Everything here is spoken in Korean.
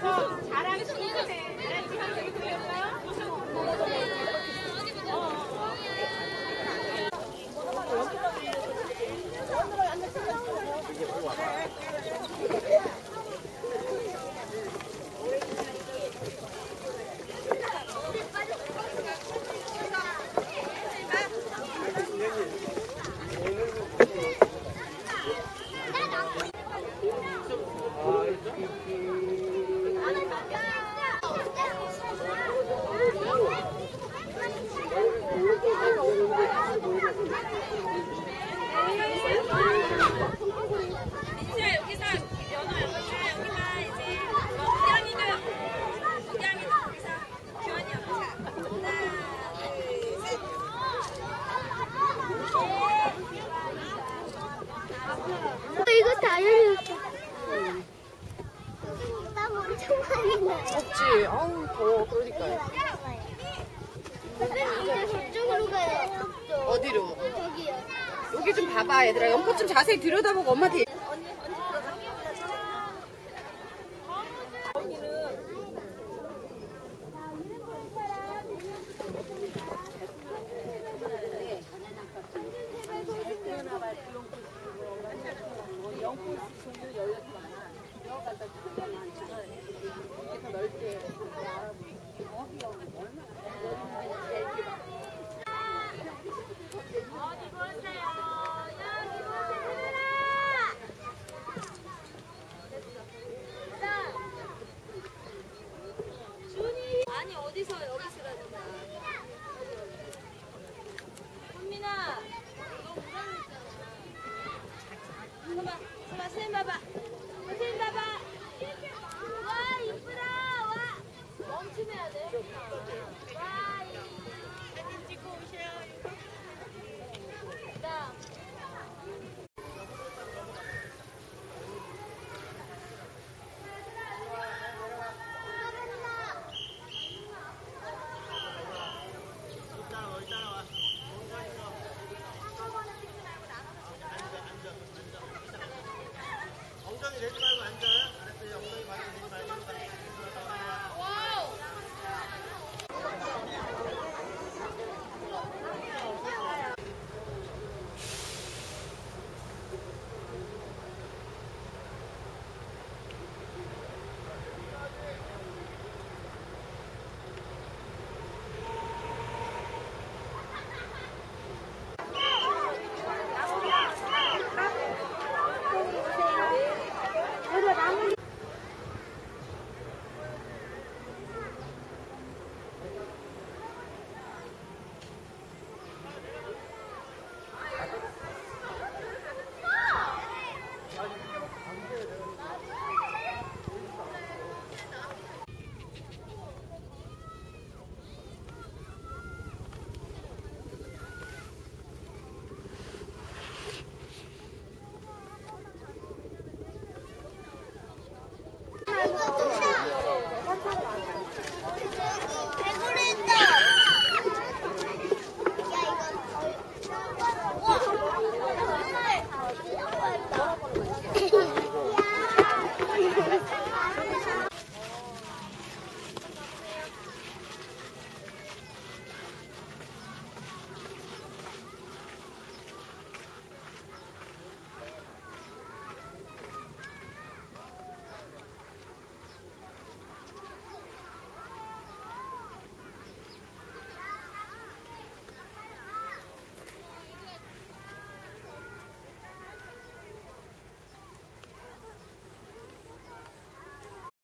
가서 자랑 중이네. 알았지? 현석이 들렸어요? 민수야 여기서 연어 여기서 여기가 이제 국장이가 국장이가 여기서 주원이 여기서 하나 둘셋 어, 다 열렸어. 땀 엄청 많이 나. 덥지? 아우 더워 그러니까요 선생님 이제 저쪽으로 가요. 저쪽. 어디로? 저기요. 여기 좀 봐봐 얘들아 연꽃 좀 자세히 들여다보고 엄마한테 얘기- 아니